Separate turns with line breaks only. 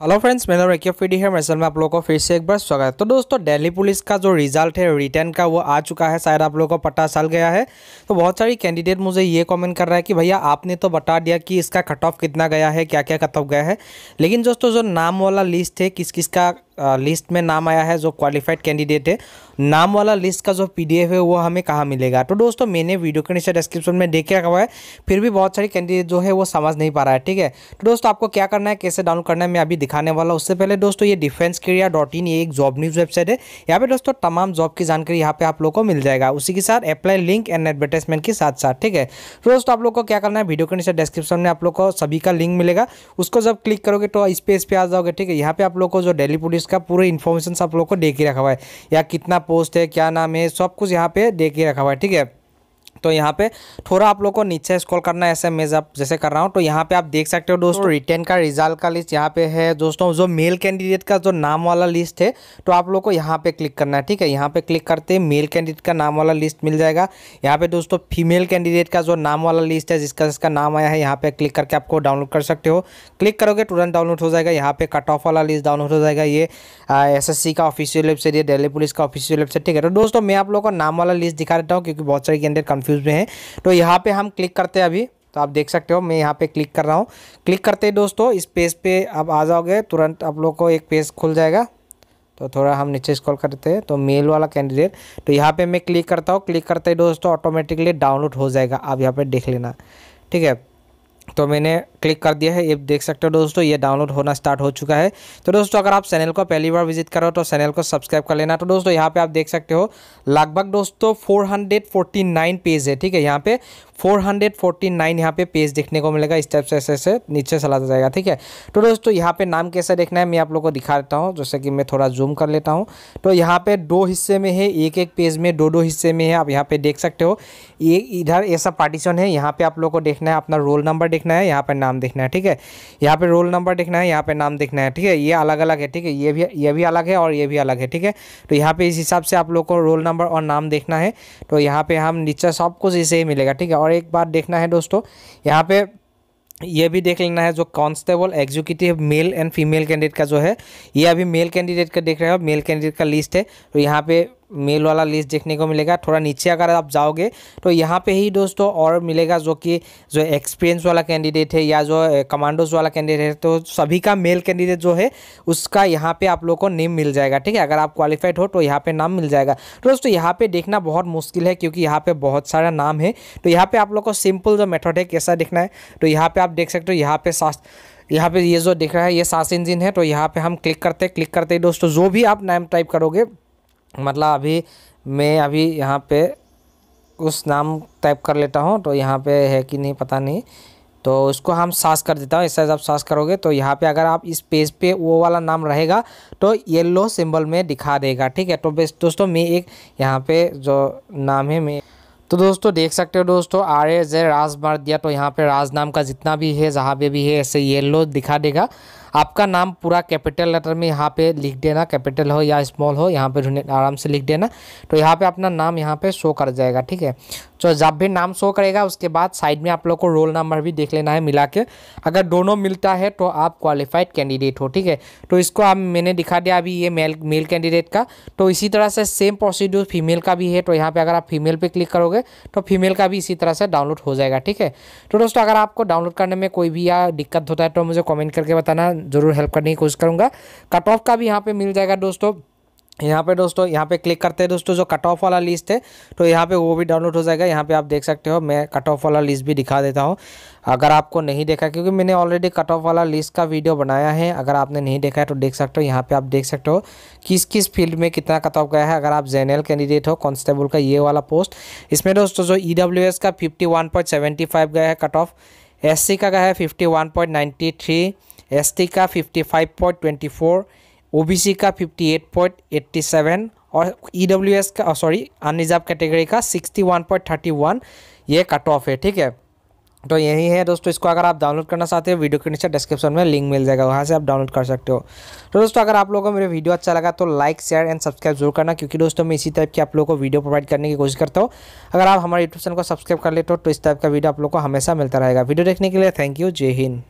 Hello friends मेरा रेकिया फीडी है मेरे में आप लोगों को फिर से एक बार स्वागत है। तो दोस्तों दिल्ली पुलिस का जो रिज़ल्ट है रिटर्न का, वो आ चुका है। शायद आप लोगों को पता चल गया है। तो बहुत सारी कैंडिडेट मुझे ये कमेंट कर रहा है कि भैया, आपने तो बता दिया कि इसका कट ऑफ़ कितना गया है क्या क्या कट ऑफ़ गया है। लेकिन दोस्तों, जो नाम वाला लिस्ट है किस किस का लिस्ट में नाम आया है, जो क्वालिफाइड कैंडिडेट है। नाम वाला लिस्ट का जो पीडीएफ है, वो हमें कहाँ मिलेगा? तो दोस्तों, मैंने वीडियो के नीचे डिस्क्रिप्शन में देख के रखा हुआ है, फिर भी बहुत सारी कैंडिडेट जो है, वो समझ नहीं पा रहा है, ठीक है? तो दोस्तों, आपको क्या करना है, कैसे डाउनलोड करना है, मैं अभी दिखाने वाला उससे पहले दोस्तों, ये डिफेंस क्रिया डॉट इन ये एक जॉब न्यूज़ वेबसाइट है। यहाँ पे दोस्तों, तमाम जॉब की जानकारी यहाँ पे आप लोग को मिल जाएगा। उसी के साथ अप्लाई लिंक एंड एडवर्टाइजमेंट के साथ साथ, ठीक है? तो दोस्तों, आप लोग को क्या करना है वीडियो के नीचे डिस्क्रिप्शन में आप लोग को सभी का लिंक मिलेगा। उसको जब क्लिक करोगे तो इस पे इस आ जाओगे, ठीक है? यहाँ पे आप लोग को जो डेली पुलिस का पूरा इन्फॉर्मेशन सब लोग को दे के रखा हुआ है। या कितना पोस्ट है, क्या नाम है, सब कुछ यहाँ पे दे के रखा हुआ है, ठीक है? तो यहाँ पे थोड़ा आप लोग को नीचे स्क्रॉल करना है ऐसे मैं जब जैसे कर रहा हूँ तो यहाँ पे आप देख सकते हो दोस्तों रिटर्न का रिज़ल्ट का लिस्ट यहाँ पे है दोस्तों जो मेल कैंडिडेट का जो नाम वाला लिस्ट है तो आप लोग को यहाँ पे क्लिक करना है ठीक है? यहाँ पे क्लिक करते हैं मेल कैंडिडेट का नाम वाला लिस्ट मिल जाएगा। यहाँ पे दोस्तों फीमेल कैंडिडेट का जो नाम वाला लिस्ट है जिसका जिसका नाम आया है यहाँ पे क्लिक करके आपको डाउनलोड कर सकते हो। क्लिक करोगे तुरंत डाउनलोड हो जाएगा। यहाँ पे कट ऑफ़ वाला लिस्ट डाउनलोड हो जाएगा। ये एसएससी का ऑफिशियल वेबसाइट ये दिल्ली पुलिस का ऑफिशियल वेबसाइट ठीक है? तो दोस्तों मैं आप लोग को नाम वाला लिस्ट दिखा देता हूँ क्योंकि बहुत सारे कैंडिडेट कन्फ्यूज़ में है। तो यहाँ पे हम क्लिक करते हैं अभी। तो आप देख सकते हो, मैं यहाँ पे क्लिक कर रहा हूँ। क्लिक करते दोस्तों, इस पेज पे आप आ जाओगे, तुरंत आप लोग को एक पेज खुल जाएगा। तो थोड़ा हम नीचे स्क्रॉल करते हैं तो मेल वाला कैंडिडेट तो यहाँ पे मैं क्लिक करता हूँ क्लिक करते ही दोस्तों ऑटोमेटिकली डाउनलोड हो जाएगा। आप यहाँ पे देख लेना। ठीक है? तो मैंने क्लिक कर दिया है, ये देख सकते हो दोस्तों, ये डाउनलोड होना स्टार्ट हो चुका है। तो दोस्तों, अगर आप चैनल को पहली बार विज़िट करो तो चैनल को सब्सक्राइब कर लेना। तो दोस्तों, यहाँ पे आप देख सकते हो, लगभग दोस्तों 449 पेज है, ठीक है? यहाँ पे 449 यहाँ पे पेज देखने को मिलेगा, इस टाइप से, ऐसे ऐसे, नीचे चला जाएगा, ठीक है? तो दोस्तों, यहाँ पे नाम कैसे देखना है, मैं आप लोग को दिखा देता हूँ, जैसे कि मैं थोड़ा जूम कर लेता हूँ। तो यहाँ पे दो हिस्से में है, एक एक पेज में दो दो हिस्से में है, आप यहाँ पे देख सकते हो। ये इधर ऐसा पार्टीशन है, यहाँ पे आप लोग को देखना है, अपना रोल नंबर देखना है, यहाँ पर नाम देखना है, ठीक है? यहाँ पे रोल नंबर देखना है, यहाँ पे नाम देखना है, ठीक है? ये अलग अलग है, ठीक है? ये भी ये भी अलग है और ये भी अलग है, ठीक है? तो यहाँ पे इस हिसाब से आप लोग को रोल नंबर और नाम देखना है तो यहाँ पे हम नीचे सब कुछ इसे ही मिलेगा, ठीक है? और एक बात देखना है दोस्तों, यहाँ पे ये भी देख लेना है जो constable, executive male and female candidate का जो है, ये अभी मेल कैंडिडेट का देख रहे हो मेल कैंडिडेट का लिस्ट है तो यहाँ पे मेल वाला लिस्ट देखने को मिलेगा थोड़ा नीचे अगर आप जाओगे तो यहाँ पे ही दोस्तों और मिलेगा जो कि जो एक्सपीरियंस वाला कैंडिडेट है या जो कमांडोज वाला कैंडिडेट है तो सभी का मेल कैंडिडेट जो है उसका यहाँ पे आप लोग को नेम मिल जाएगा ठीक है अगर आप क्वालिफाइड हो तो यहाँ पे नाम मिल जाएगा तो दोस्तों यहाँ पे देखना बहुत मुश्किल है क्योंकि यहाँ पे बहुत सारा नाम है तो यहाँ पे आप लोग को सिंपल जो मेथड है कैसा देखना है तो यहाँ पे आप देख सकते हो यहाँ पे यहाँ पे ये जो दिख रहा है ये सास इंजिन है तो यहाँ पे हम क्लिक करते क्लिक करते दोस्तों जो भी आप नाम टाइप करोगे मतलब अभी मैं अभी यहाँ पे उस नाम टाइप कर लेता हूँ तो यहाँ पे है कि नहीं पता नहीं। तो उसको हम सास कर देता हूँ, ऐसा जब सास करोगे तो यहाँ पे अगर आप इस पेज पे वो वाला नाम रहेगा तो येलो सिंबल में दिखा देगा, ठीक है? तो बेस्ट दोस्तों, मैं एक यहाँ पे जो नाम है, मैं तो दोस्तों, देख सकते हो दोस्तों आर ए जे राज मार दिया तो यहाँ पे राज नाम का जितना भी है, जहाँ पे भी है, ऐसे येलो दिखा देगा। आपका नाम पूरा कैपिटल लेटर में यहाँ पे लिख देना कैपिटल हो या स्मॉल हो, यहाँ पे आराम से लिख देना। तो यहाँ पे अपना नाम यहाँ पे शो कर जाएगा, ठीक है? तो जब भी नाम शो करेगा, उसके बाद साइड में आप लोग को रोल नंबर भी देख लेना है मिला के। अगर दोनों मिलता है तो आप क्वालिफाइड कैंडिडेट हो, ठीक है? तो इसको आप, मैंने दिखा दिया अभी ये मेल मेल कैंडिडेट का। तो इसी तरह से सेम प्रोसीड्यूर फीमेल का भी है तो यहाँ पर अगर आप फीमेल पर क्लिक करोगे तो फीमेल का भी इसी तरह से डाउनलोड हो जाएगा, ठीक है? तो दोस्तों, अगर आपको डाउनलोड करने में कोई भी या दिक्कत होता है तो मुझे कॉमेंट करके बताना, ज़रूर हेल्प करने की कोशिश करूँगा। कट ऑफ़ का भी यहाँ पर मिल जाएगा दोस्तों। यहाँ पे दोस्तों, यहाँ पे क्लिक करते हैं दोस्तों, जो कट ऑफ़ वाला लिस्ट है तो यहाँ पे वो भी डाउनलोड हो जाएगा। यहाँ पे आप देख सकते हो, मैं कट ऑफ़ वाला लिस्ट भी दिखा देता हूँ। अगर आपको नहीं देखा, क्योंकि मैंने ऑलरेडी कट ऑफ़ वाला लिस्ट का वीडियो बनाया है, अगर आपने नहीं देखा है तो देख सकते हो, यहाँ पे आप देख सकते हो किस किस फ़ील्ड में कितना कट ऑफ़ गया है। अगर आप जेनरल कैंडिडेट हो कॉन्स्टेबल का ये वाला पोस्ट इसमें दोस्तों, जो ई e का फिफ्टी गया है कट ऑफ़ एससी का गया है फिफ्टी वन एस का फिफ्टी ओबीसी का 58.87 और ईडब्ल्यूएस का सॉरी अनरिजर्व कैटेगरी का 61.31 ये कट ऑफ़ है, ठीक है? तो यही है दोस्तों, इसको अगर आप डाउनलोड करना चाहते हो वीडियो के नीचे डिस्क्रिप्शन में लिंक मिल जाएगा, वहाँ से आप डाउनलोड कर सकते हो। तो दोस्तों, अगर आप लोगों को मेरे वीडियो अच्छा लगा तो लाइक शेयर एंड सब्सक्राइब ज़रूर करना, क्योंकि दोस्तों, मैं इसी टाइप की आप लोगों को वीडियो प्रोवाइड करने की कोशिश करता हूँ। अगर आप हमारे यूट्यूब चैनल को सब्सक्राइब कर लेते हो तो इस टाइप का वीडियो आप लोग को हमेशा मिलता रहेगा। वीडियो देखने के लिए थैंक यू जय हिंद